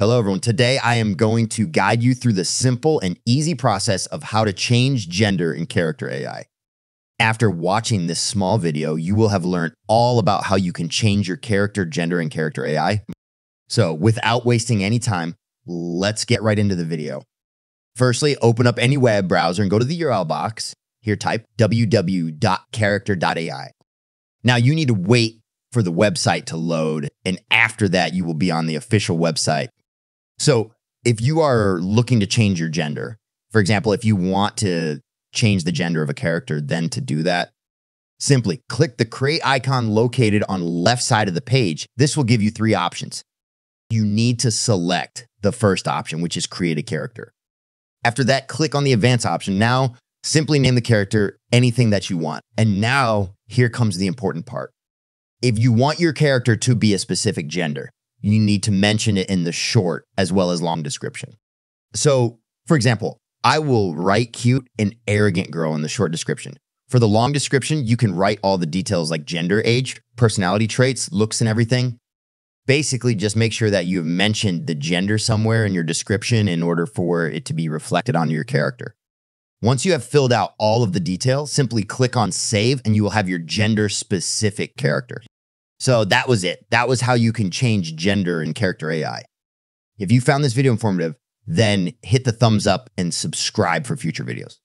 Hello, everyone. Today, I am going to guide you through the simple and easy process of how to change gender in Character AI. After watching this small video, you will have learned all about how you can change your character gender in Character AI. So, without wasting any time, let's get right into the video. Firstly, open up any web browser and go to the URL box. Here, type www.character.ai. Now, you need to wait for the website to load, and after that, you will be on the official website so if you are looking to change your gender, for example, if you want to change the gender of a character, then to do that, simply click the create icon located on left side of the page. This will give you three options. You need to select the first option, which is create a character. After that, click on the advanced option. Now, simply name the character anything that you want. And now, here comes the important part. If you want your character to be a specific gender, you need to mention it in the short as well as long description. So, for example, I will write cute and arrogant girl in the short description. For the long description, you can write all the details like gender, age, personality traits, looks, and everything. Basically, just make sure that you've mentioned the gender somewhere in your description in order for it to be reflected on your character. Once you have filled out all of the details, simply click on save and you will have your gender specific character. So that was it. That was how you can change gender in character AI. If you found this video informative, then hit the thumbs up and subscribe for future videos.